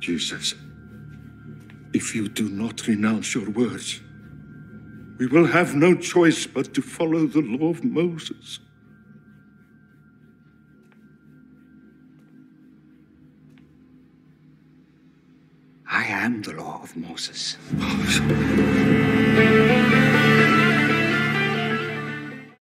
Jesus, if you do not renounce your words, we will have no choice but to follow the law of Moses. I am the law of Moses.